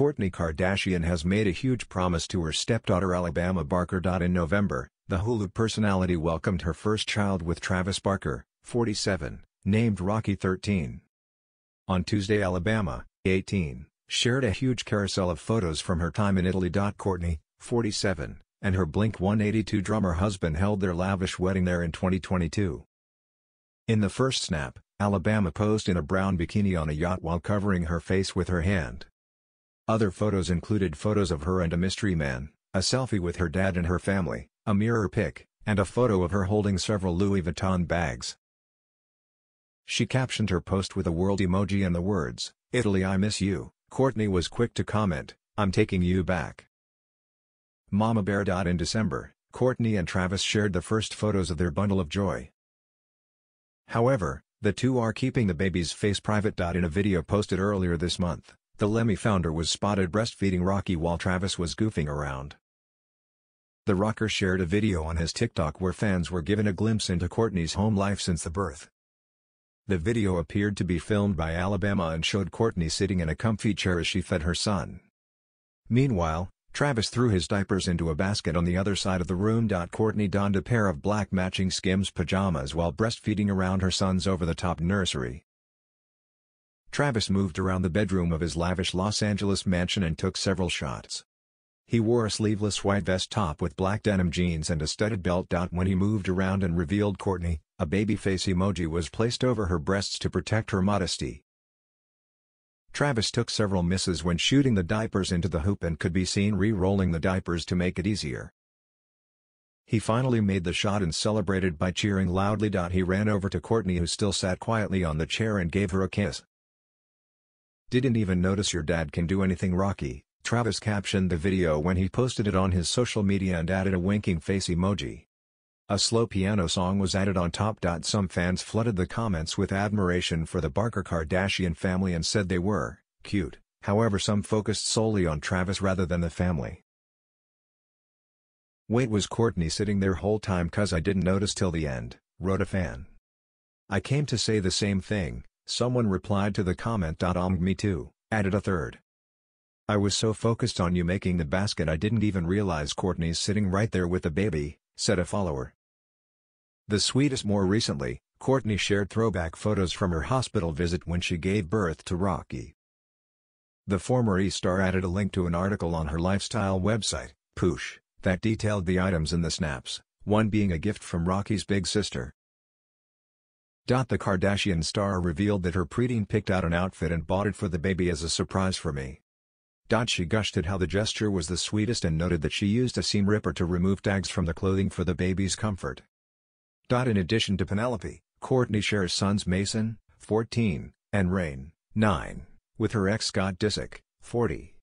Kourtney Kardashian has made a huge promise to her stepdaughter Alabama Barker. In November, the Hulu personality welcomed her first child with Travis Barker, 47, named Rocky 13. On Tuesday Alabama, 18, shared a huge carousel of photos from her time in Italy. Kourtney, 47, and her Blink-182 drummer husband held their lavish wedding there in 2022. In the first snap, Alabama posed in a brown bikini on a yacht while covering her face with her hand. Other photos included photos of her and a mystery man, a selfie with her dad and her family, a mirror pic, and a photo of her holding several Louis Vuitton bags. She captioned her post with a world emoji and the words, Italy I miss you. Kourtney was quick to comment, I'm taking you back. Mama Bear. In December, Kourtney and Travis shared the first photos of their bundle of joy. However, the two are keeping the baby's face private. In a video posted earlier this month, the Lemme founder was spotted breastfeeding Rocky while Travis was goofing around. The rocker shared a video on his TikTok where fans were given a glimpse into Kourtney's home life since the birth. The video appeared to be filmed by Alabama and showed Kourtney sitting in a comfy chair as she fed her son. Meanwhile, Travis threw his diapers into a basket on the other side of the room. Kourtney donned a pair of black matching Skims pajamas while breastfeeding around her son's over-the-top nursery. Travis moved around the bedroom of his lavish Los Angeles mansion and took several shots. He wore a sleeveless white vest top with black denim jeans and a studded belt. When he moved around and revealed Kourtney, a baby face emoji was placed over her breasts to protect her modesty. Travis took several misses when shooting the diapers into the hoop and could be seen re-rolling the diapers to make it easier. He finally made the shot and celebrated by cheering loudly. He ran over to Kourtney who still sat quietly on the chair and gave her a kiss. Didn't even notice your dad can do anything Rocky, Travis captioned the video when he posted it on his social media and added a winking face emoji. A slow piano song was added on top. Some fans flooded the comments with admiration for the Barker Kardashian family and said they were cute, however some focused solely on Travis rather than the family. Wait was Kourtney sitting there whole time cause I didn't notice till the end, wrote a fan. I came to say the same thing, Someone replied to the comment. Um me too, added a third. I was so focused on you making the basket I didn't even realize Kourtney's sitting right there with the baby, said a follower. The sweetest more recently, Kourtney shared throwback photos from her hospital visit when she gave birth to Rocky. The former E-star added a link to an article on her lifestyle website, Poosh, that detailed the items in the snaps, one being a gift from Rocky's big sister. The Kardashian star revealed that her preteen picked out an outfit and bought it for the baby as a surprise for me. She gushed at how the gesture was the sweetest and noted that she used a seam ripper to remove tags from the clothing for the baby's comfort. In addition to Penelope, Kourtney shares sons Mason, 14, and Reign, 9, with her ex Scott Disick, 40.